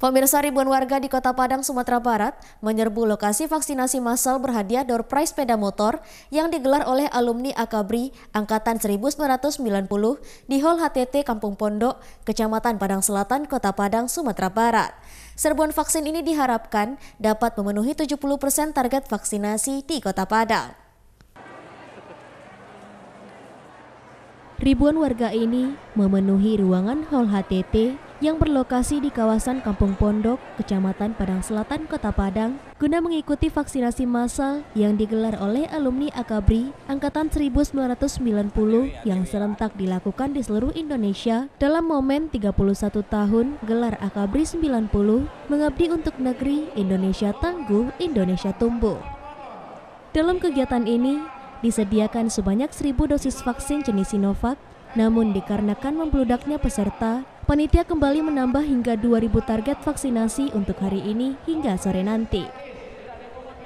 Pemirsa ribuan warga di Kota Padang, Sumatera Barat menyerbu lokasi vaksinasi massal berhadiah door prize sepeda motor yang digelar oleh alumni Akabri Angkatan 1990 di Hall HTT Kampung Pondok, Kecamatan Padang Selatan, Kota Padang, Sumatera Barat. Serbuan vaksin ini diharapkan dapat memenuhi 70% target vaksinasi di Kota Padang. Ribuan warga ini memenuhi ruangan Hall HTT yang berlokasi di kawasan Kampung Pondok, Kecamatan Padang Selatan, Kota Padang, guna mengikuti vaksinasi massal yang digelar oleh alumni Akabri Angkatan 1990 yang serentak dilakukan di seluruh Indonesia dalam momen 31 tahun gelar Akabri 90 mengabdi untuk negeri Indonesia Tangguh, Indonesia Tumbuh. Dalam kegiatan ini, disediakan sebanyak 1000 dosis vaksin jenis Sinovac namun dikarenakan membludaknya peserta, panitia kembali menambah hingga 2000 target vaksinasi untuk hari ini hingga sore nanti.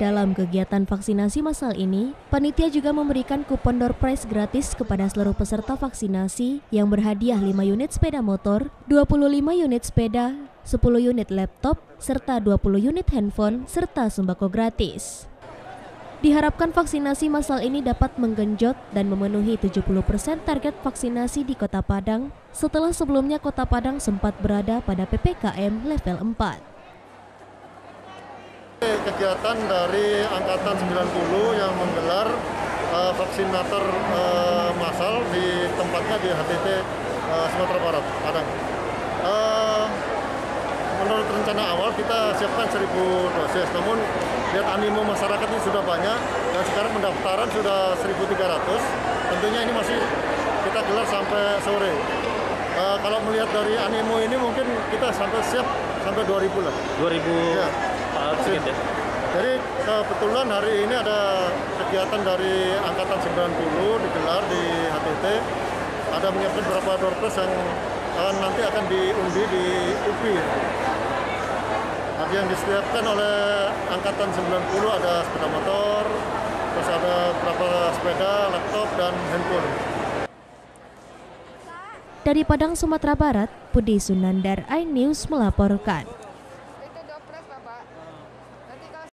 Dalam kegiatan vaksinasi massal ini, panitia juga memberikan kupon door prize gratis kepada seluruh peserta vaksinasi yang berhadiah 5 unit sepeda motor, 25 unit sepeda, 10 unit laptop, serta 20 unit handphone, serta sembako gratis. Diharapkan vaksinasi massal ini dapat menggenjot dan memenuhi 70% target vaksinasi di Kota Padang setelah sebelumnya Kota Padang sempat berada pada PPKM level 4. Kegiatan dari Angkatan 90 yang menggelar uh, vaksinator uh, massal di tempatnya di HTT uh, Sumatera Barat, Padang. Uh, menurut rencana awal siapkan 1000 dosis, namun lihat animo masyarakat ini sudah banyak dan sekarang pendaftaran sudah 1.300. Tentunya ini masih kita gelar sampai sore. Uh, kalau melihat dari animo ini mungkin kita sampai siap sampai 2.000 lah. 2.000 ya. ya? Jadi kebetulan hari ini ada kegiatan dari Angkatan 90 digelar di HTT. Ada menyiapkan beberapa door yang uh, nanti akan diundi di UPI yang disediakan oleh Angkatan 90 ada sepeda motor, terus ada beberapa sepeda, laptop, dan handphone. Dari Padang, Sumatera Barat, Budi Sunandar, iNews melaporkan.